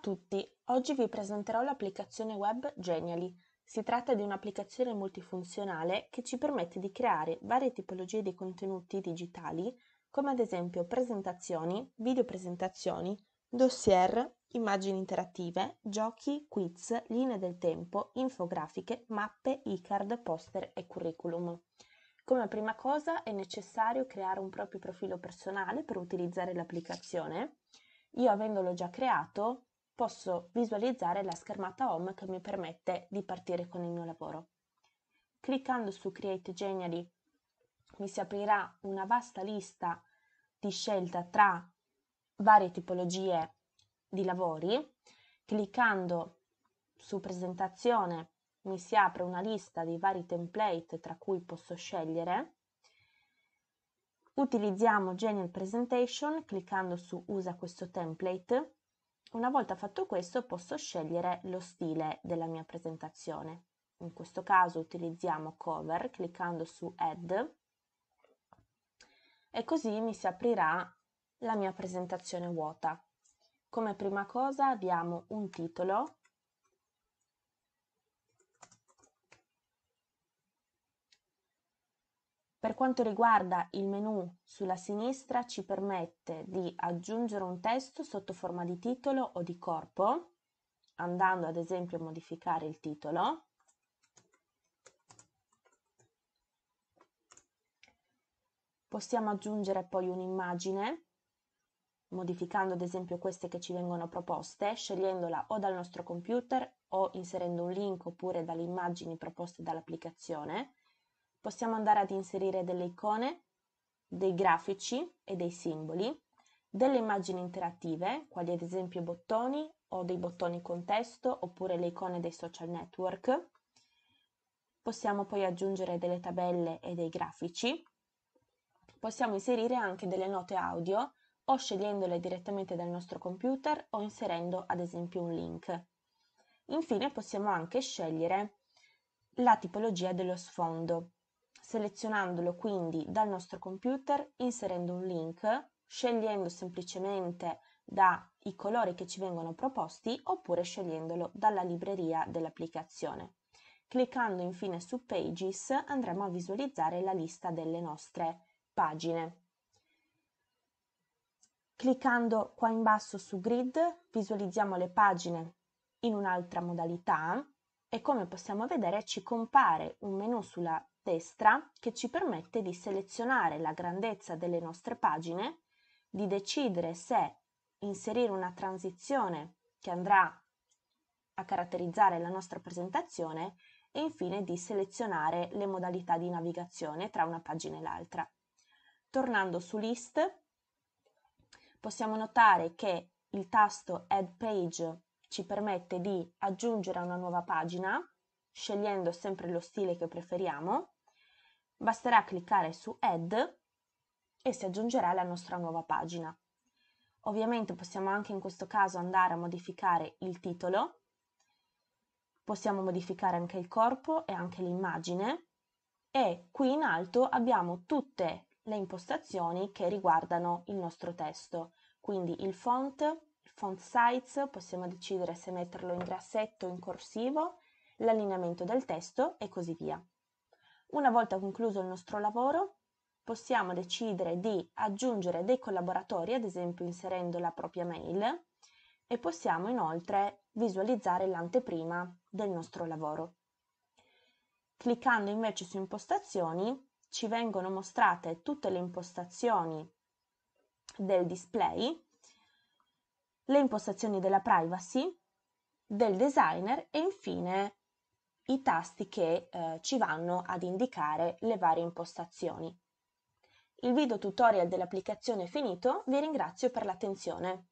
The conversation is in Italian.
tutti, oggi vi presenterò l'applicazione web Genially. Si tratta di un'applicazione multifunzionale che ci permette di creare varie tipologie di contenuti digitali, come ad esempio presentazioni, videopresentazioni, dossier, immagini interattive, giochi, quiz, linee del tempo, infografiche, mappe, e-card, poster e curriculum. Come prima cosa è necessario creare un proprio profilo personale per utilizzare l'applicazione. Io avendolo già creato posso visualizzare la schermata home che mi permette di partire con il mio lavoro. Cliccando su Create Genially mi si aprirà una vasta lista di scelta tra varie tipologie di lavori. Cliccando su presentazione mi si apre una lista di vari template tra cui posso scegliere. Utilizziamo Genial Presentation cliccando su Usa questo template una volta fatto questo posso scegliere lo stile della mia presentazione. In questo caso utilizziamo Cover cliccando su Add e così mi si aprirà la mia presentazione vuota. Come prima cosa abbiamo un titolo Per quanto riguarda il menu sulla sinistra ci permette di aggiungere un testo sotto forma di titolo o di corpo, andando ad esempio a modificare il titolo. Possiamo aggiungere poi un'immagine, modificando ad esempio queste che ci vengono proposte, scegliendola o dal nostro computer o inserendo un link oppure dalle immagini proposte dall'applicazione possiamo andare ad inserire delle icone, dei grafici e dei simboli, delle immagini interattive, quali ad esempio bottoni o dei bottoni con testo oppure le icone dei social network. Possiamo poi aggiungere delle tabelle e dei grafici. Possiamo inserire anche delle note audio o scegliendole direttamente dal nostro computer o inserendo ad esempio un link. Infine possiamo anche scegliere la tipologia dello sfondo selezionandolo quindi dal nostro computer, inserendo un link, scegliendo semplicemente dai colori che ci vengono proposti oppure scegliendolo dalla libreria dell'applicazione. Cliccando infine su Pages andremo a visualizzare la lista delle nostre pagine. Cliccando qua in basso su Grid visualizziamo le pagine in un'altra modalità e come possiamo vedere ci compare un menu sulla destra che ci permette di selezionare la grandezza delle nostre pagine, di decidere se inserire una transizione che andrà a caratterizzare la nostra presentazione e infine di selezionare le modalità di navigazione tra una pagina e l'altra. Tornando su List, possiamo notare che il tasto Add Page ci permette di aggiungere una nuova pagina, scegliendo sempre lo stile che preferiamo, Basterà cliccare su Add e si aggiungerà la nostra nuova pagina. Ovviamente possiamo anche in questo caso andare a modificare il titolo, possiamo modificare anche il corpo e anche l'immagine. E qui in alto abbiamo tutte le impostazioni che riguardano il nostro testo, quindi il font, font size, possiamo decidere se metterlo in grassetto o in corsivo, l'allineamento del testo e così via. Una volta concluso il nostro lavoro, possiamo decidere di aggiungere dei collaboratori, ad esempio inserendo la propria mail, e possiamo inoltre visualizzare l'anteprima del nostro lavoro. Cliccando invece su impostazioni ci vengono mostrate tutte le impostazioni del display, le impostazioni della privacy, del designer e infine i tasti che eh, ci vanno ad indicare le varie impostazioni. Il video tutorial dell'applicazione è finito, vi ringrazio per l'attenzione.